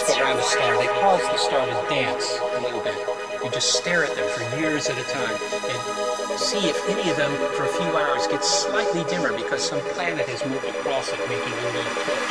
go around a star, they cause the star to dance a little bit. You just stare at them for years at a time and see if any of them for a few hours get slightly dimmer because some planet has moved across it, making a little eclipse.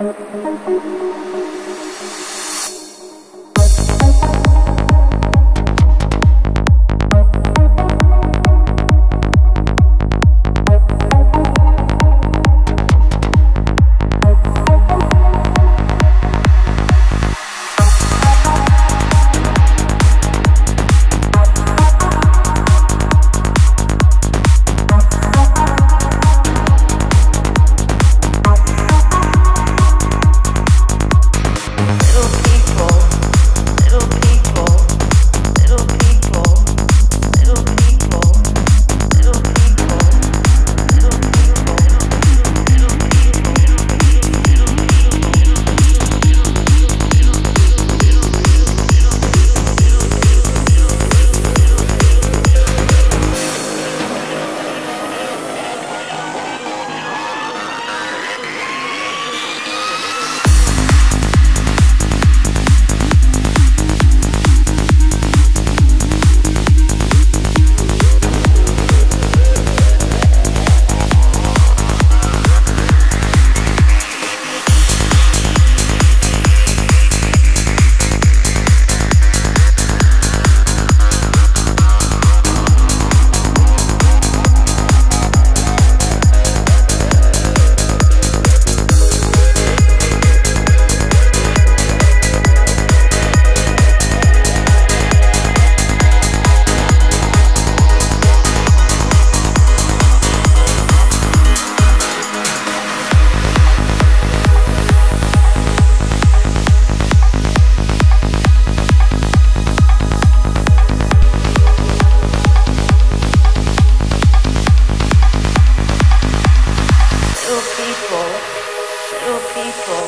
Little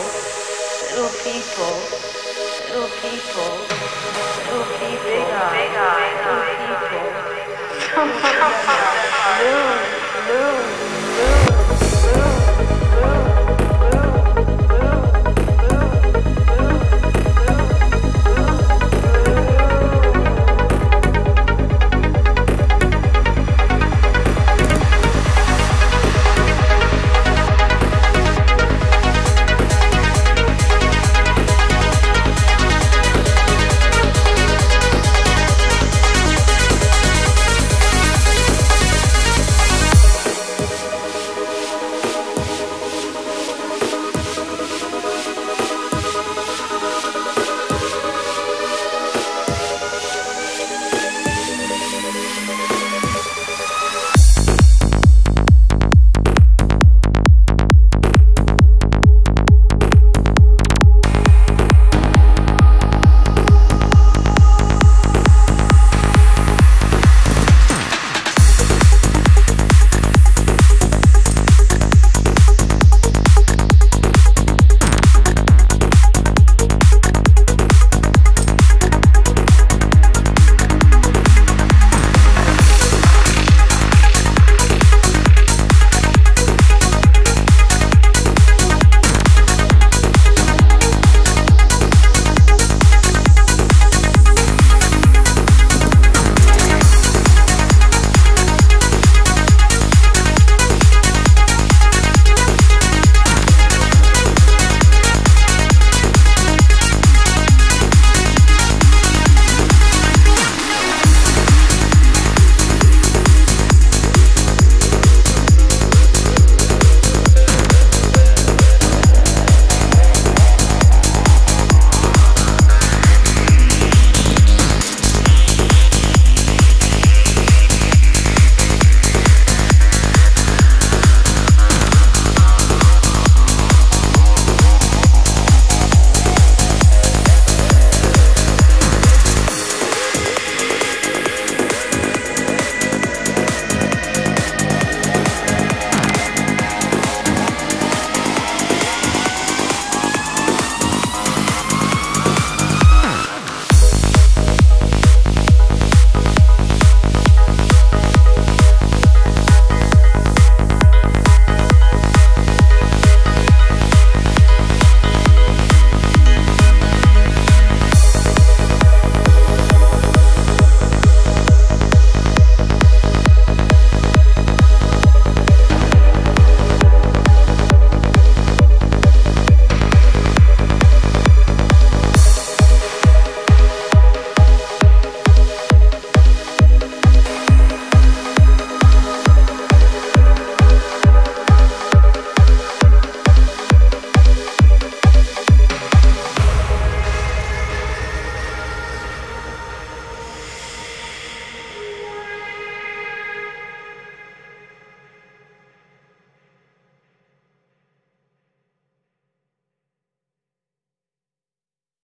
little people, little people, little people, big eyes, little people, little, little, little, little, little.